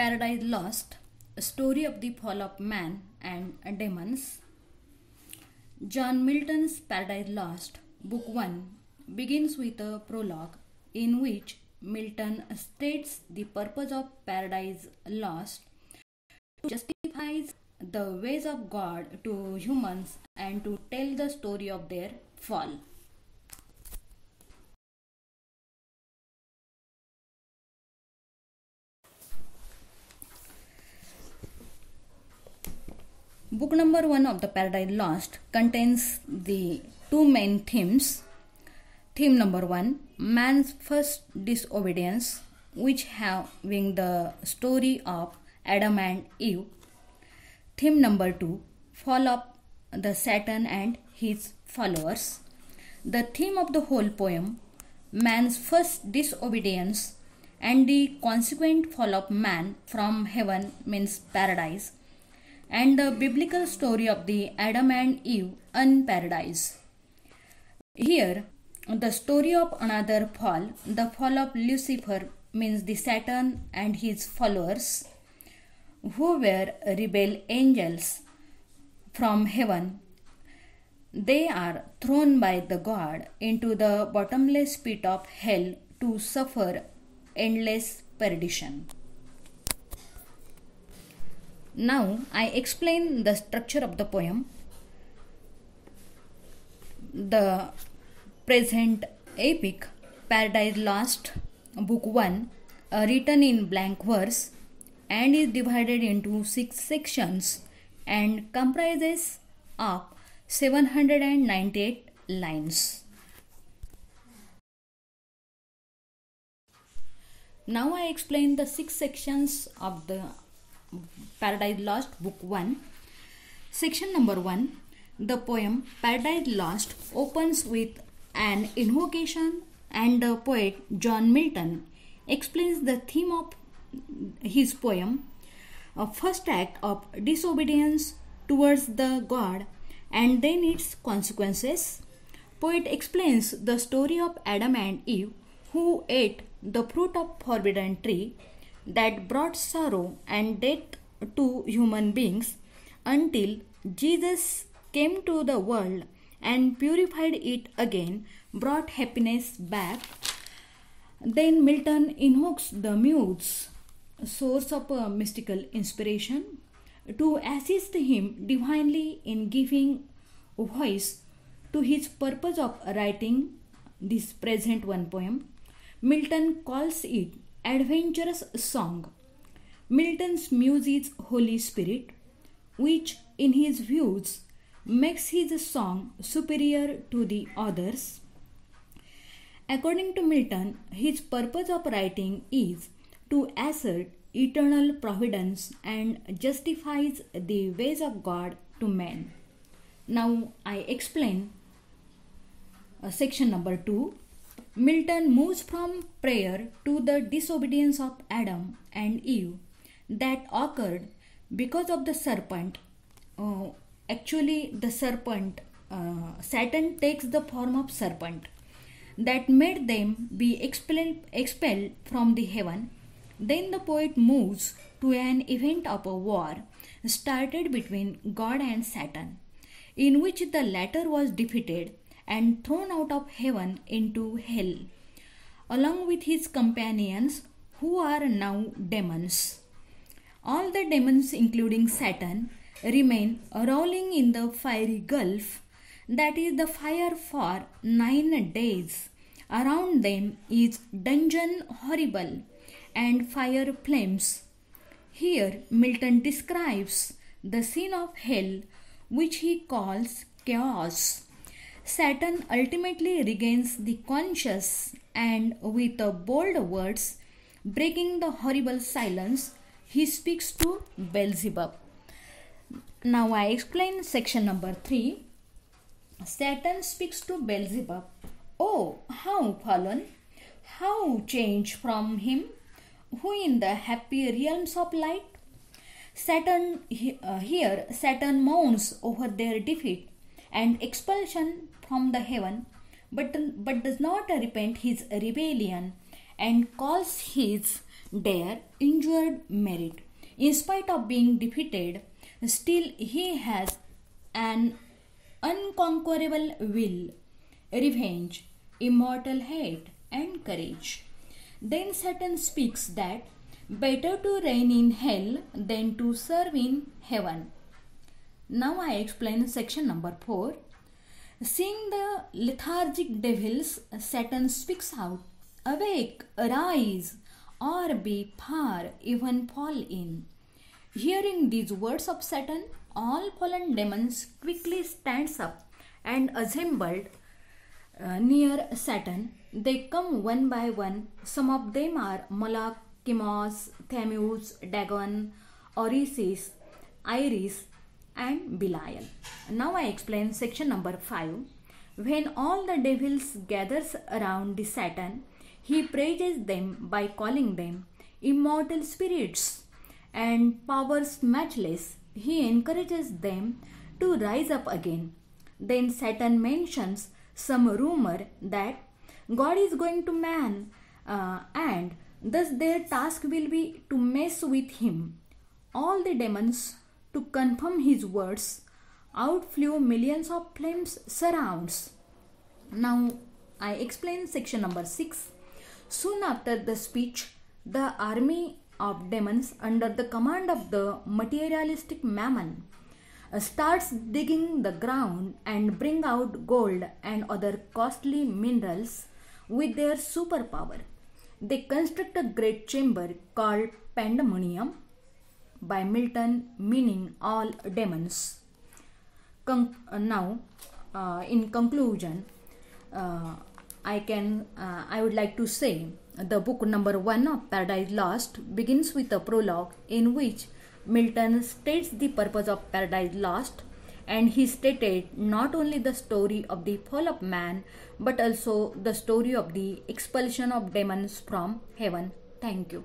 Paradise Lost, a story of the fall of man and demons. John Milton's Paradise Lost, Book 1, begins with a prologue in which Milton states the purpose of Paradise Lost to justify the ways of God to humans and to tell the story of their fall. Book number one of the Paradise Lost contains the two main themes. Theme number one man's first disobedience, which having the story of Adam and Eve. Theme number two fall of the Satan and his followers. The theme of the whole poem man's first disobedience and the consequent fall of man from heaven means paradise and the biblical story of the Adam and Eve in paradise. Here, the story of another fall, the fall of Lucifer, means the Satan and his followers, who were rebel angels from heaven. They are thrown by the God into the bottomless pit of hell to suffer endless perdition. Now I explain the structure of the poem. The present epic Paradise Lost, Book 1, uh, written in blank verse and is divided into six sections and comprises of 798 lines. Now I explain the six sections of the Paradise Lost, Book 1. Section number 1 The poem Paradise Lost opens with an invocation, and the poet John Milton explains the theme of his poem a first act of disobedience towards the God and then its consequences. Poet explains the story of Adam and Eve who ate the fruit of forbidden tree that brought sorrow and death to human beings until Jesus came to the world and purified it again, brought happiness back. Then Milton invokes the muse, source of mystical inspiration, to assist him divinely in giving voice to his purpose of writing this present one poem. Milton calls it adventurous song. Milton's muse is Holy Spirit, which in his views makes his song superior to the others. According to Milton, his purpose of writing is to assert eternal providence and justifies the ways of God to men. Now I explain uh, section number 2 Milton moves from prayer to the disobedience of Adam and Eve that occurred because of the serpent. Uh, actually, the serpent, uh, Satan takes the form of serpent that made them be expelled, expelled from the heaven. Then the poet moves to an event of a war started between God and Satan, in which the latter was defeated and thrown out of heaven into hell, along with his companions who are now demons. All the demons, including Satan, remain rolling in the fiery gulf that is the fire for nine days. Around them is dungeon horrible and fire flames. Here Milton describes the scene of hell which he calls chaos. Satan ultimately regains the conscious and with bold words, breaking the horrible silence, he speaks to Beelzebub. Now I explain section number 3. Satan speaks to Beelzebub. Oh, how fallen, how changed from him who in the happy realms of light. Satan uh, here Satan mourns over their defeat and expulsion from the heaven, but, but does not repent his rebellion and calls his dare injured merit. In spite of being defeated, still he has an unconquerable will, revenge, immortal hate, and courage. Then Satan speaks that better to reign in hell than to serve in heaven. Now I explain section number 4. Seeing the lethargic devils, Satan speaks out Awake, arise, or be far, even fall in. Hearing these words of Satan, all fallen demons quickly stands up and assembled uh, near Satan. They come one by one. Some of them are Moloch, Chemos, Thamuz, Dagon, Osiris, Isis, and Belial. Now I explain section number 5. When all the devils gathers around the Satan, he praises them by calling them immortal spirits and powers matchless. He encourages them to rise up again. Then Satan mentions some rumor that God is going to man uh, and thus their task will be to mess with him. All the demons, to confirm his words, out flew millions of flames surrounds. Now I explain section number 6. Soon after the speech, the army of demons under the command of the materialistic mammon uh, starts digging the ground and bring out gold and other costly minerals with their superpower. They construct a great chamber called Pandemonium by Milton, meaning all demons. Uh, now, uh, in conclusion, uh, I can uh, I would like to say the book number 1 of Paradise Lost begins with a prologue in which Milton states the purpose of Paradise Lost and he stated not only the story of the fall of man but also the story of the expulsion of demons from heaven. Thank you.